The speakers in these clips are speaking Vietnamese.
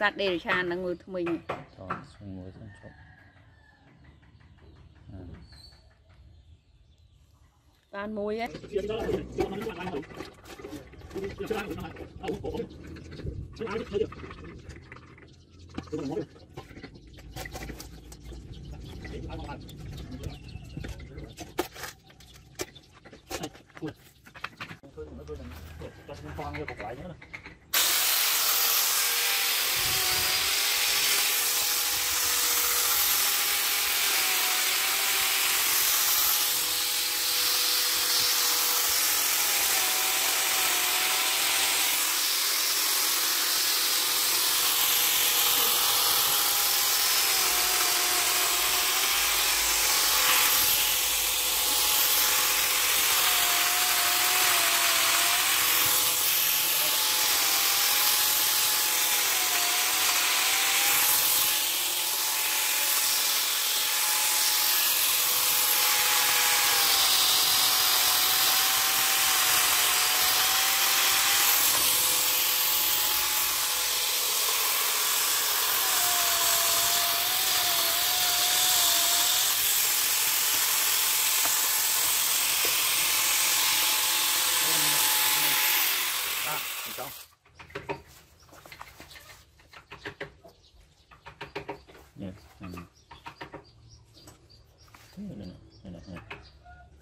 សត្វដេរឆាននឹងមើលថ្មី ថតស្វងមួយទៅឈប់អឺ បានមួយហ៎ À, Nè nè, nè nè.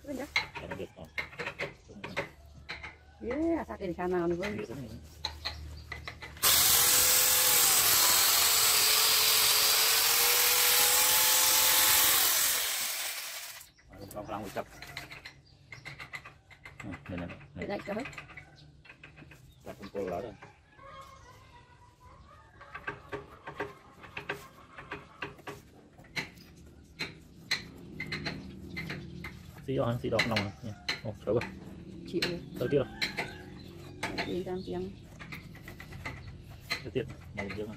Bener. Ada dek. Ya, sakit di sana nih, Bang. Kalau kalau ucap. Nah, benar. Tidak kah? Tak kumpul lah. on chị đọc nòng này ồ xấu rồi chịu đầu tiên rồi. Đi tam tiếng. Đầu tiên đầu tiếng rồi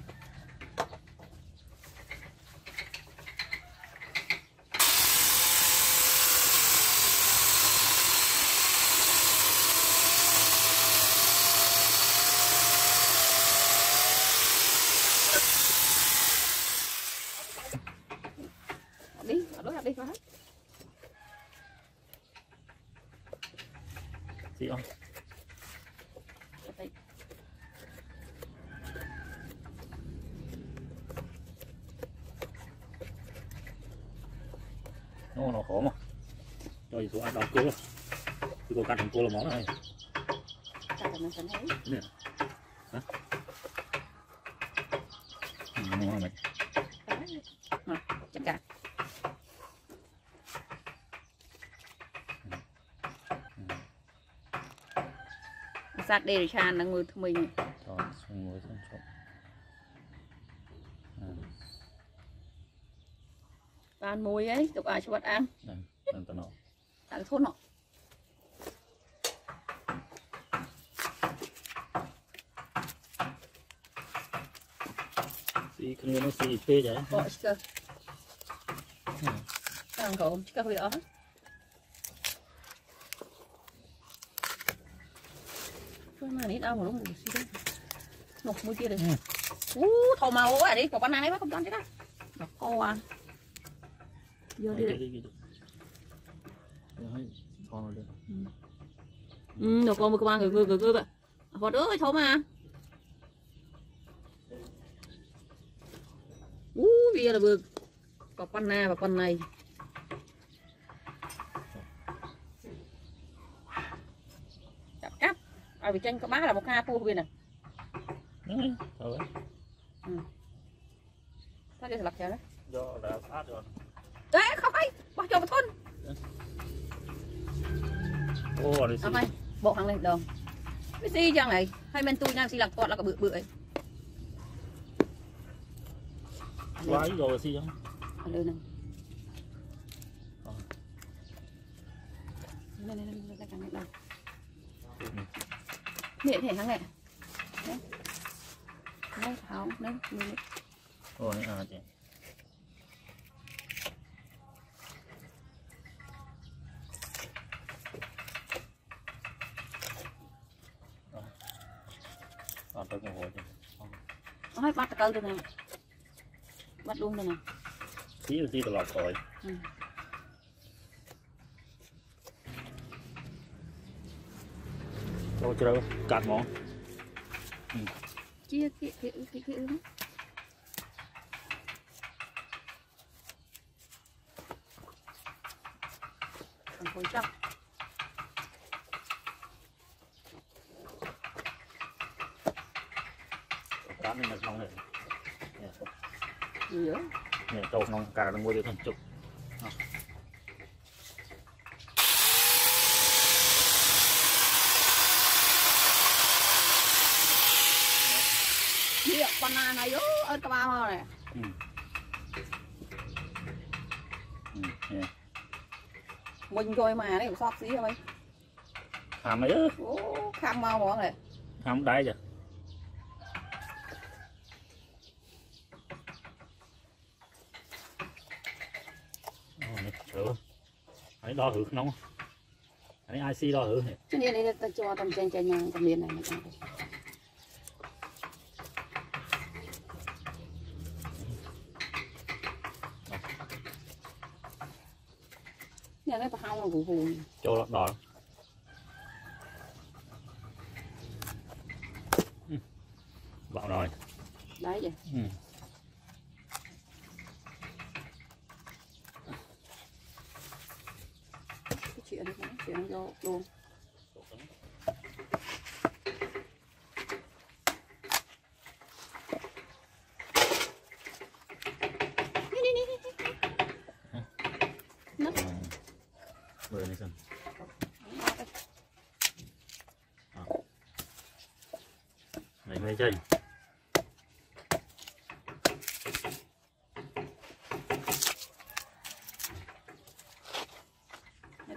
nó nó khó mà cho số ăn đau cơ thì cô cắt thằng cô là món này chắc là nó sẽ thấy nè hả ừ, ngon này Đấy. Rồi, chắc cảសត្វដេរឆាននឹងមើលថ្ បានមួយហើយទុកឲ្យឆ្វិតអាំង đây lần tao nó ដាក់ធន់ហ៎ xí không nó xí phê vậy បកឆ្កឹះតាមក្រោមឆ្កឹះវាអស់ហើយជួយមកនេះដល់មកនោះស៊ីទៅនោះមួយទៀតទេអូធំមកអូអានេះក៏ប៉ុណ្ណានេះមកកំដន់ទៀតណាដល់កអា 열을 ừ được con được con gửi gửi gửi gửi vào đứa thôi mà. Ú bia là vừa có con na và con này. Cặp cặp ở vì tranh có bác là một ca phu bên nè, thôi. Đấy sao đây là cho chờ đấy do là phát rồi. เลยสิเอาไปบอกทางเลยลองไม่ซีจังเลยให้มันตุยน้ำซีหลักกอดแล้วก็เบื่อเบื่อไว้โยซีจังเอาเลยนึงนี่นี่นี่รายการนี้เราเนี่ยเห็นทั้งไงเนี่ยเท้าเนี่ยมือโอ้ยอ่าเจ๊ câu đây nè bắt luôn đây nè tí là tí là lọt khỏi. Ừ. Đâu chưa đâu, cạn mỏ ừ. Chia kia kia kia kia nữa Còn khối trong នេះចូលក្នុងការនឹងមួយទៀតជប់នេះប៉ុណ្ណាណៃអូអត់ក្បាលមកនេះមុញយកមកនេះសក់ស៊ីហើយខាំអីអូខាំមកហ្មងនេះខាំដៃចា đo thử nóng Đấy, IC đo thử này. Cho tầm trên trên nhang tầm này Nhà này ta hao là vụ vụ Cho đo, đo. Chân.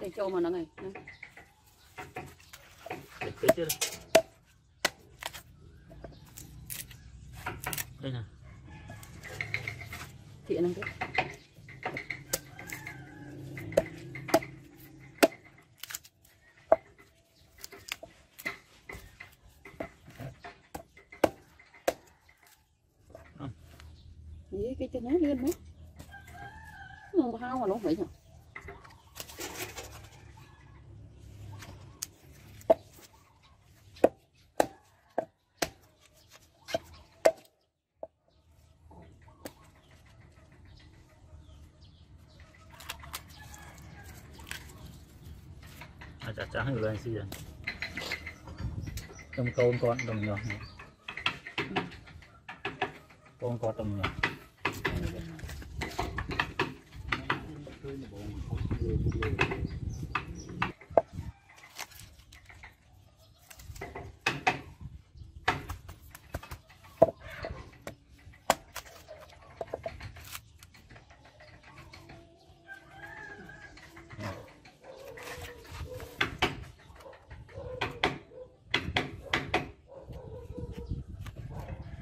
để cho mà nó này Để tí chứ. Đây nè. chuyện này Nó lên mấy Không hao mà nó vậy nhở À, chả chả người lên xí rồi. Trong con con đồng nhỏ. Con con đồng nhỏ.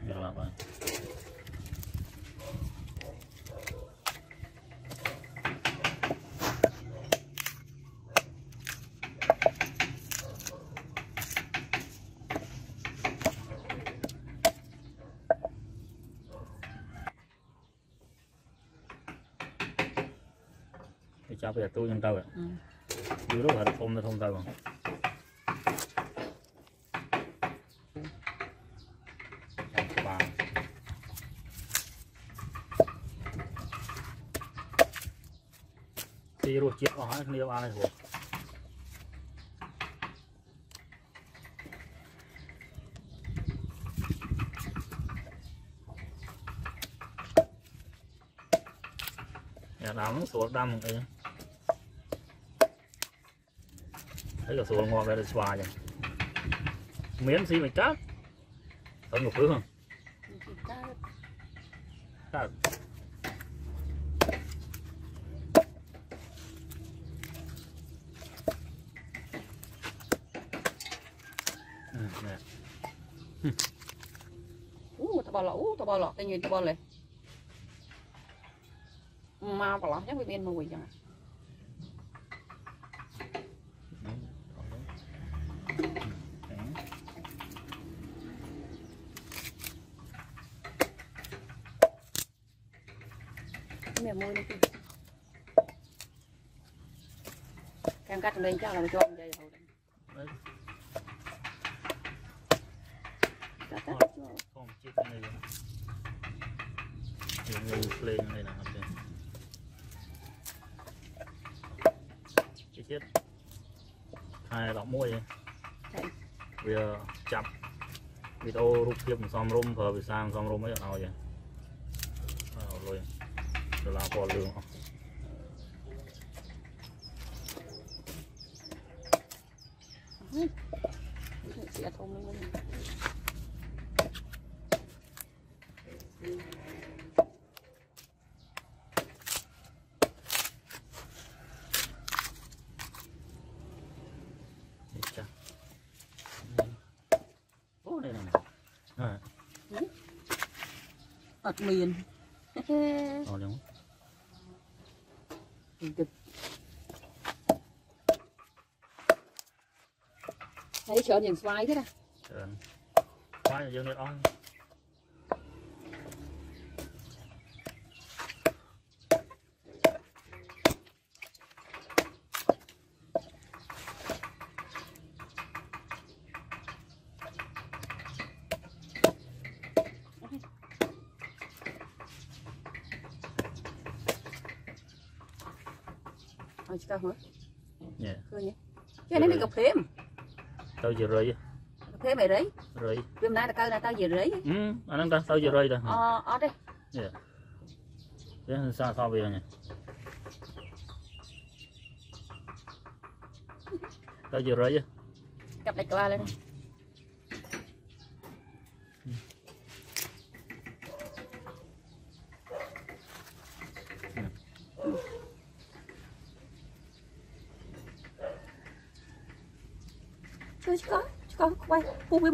Được rồi bạn. Cho bây giờ tôi nhân tao rồi. Ừ. Dưới đó là thông nó thông tao rồi. Chọn cái bàn. Thì rồi chiếc vào hai cái bàn này rồi. Nhà đám xuống đâm cái thấy là xuống ngon cái là xoa vậy miếng gì mày chát. Ở một phương cắt ừ, nè. Tao bỏ lọ, tao bỏ lọ, tao nhìn tao bỏ lệ Mà bỏ lọ chắc bị bên mùi chẳng Ừ, នេះមួយនេះទៀតកែមកាត់ចំណេញចាស់ឡើងជាប់និយាយរហូតកាត់ទៅធម្មជាតិនេះយើងភ្លេងនេះណាអត់ទេទៀតខែ11វាចាប់វីដេអូរូបភាពមិនសមរម្យប្រើភាសាមិនសមរម្យអីអត់ឲ្យទេ ដុល្លារពណ៌លឿងអស់ sẽ thông lên luôn នេះចាស់អូនេះណាហ่า ớt miền អត់យ៉ាង cực thấy sợ nhìn xoay thế nè sợ xoay là dương được ông Thôi chị hả? Dạ. Khơi nhé. Chứ nên đi gặp phim. Tao vừa rồi. Gặp phim mày rấy. Rồi. Hôm nay là câu là tao vừa rấy. Ừ, anh đang tao vừa rồi rồi. Ờ, ở đây. Dạ. Thế sao sao bây giờ nhỉ? Tao vừa rồi chứ. Gặp lại qua lên. Ừ. phun với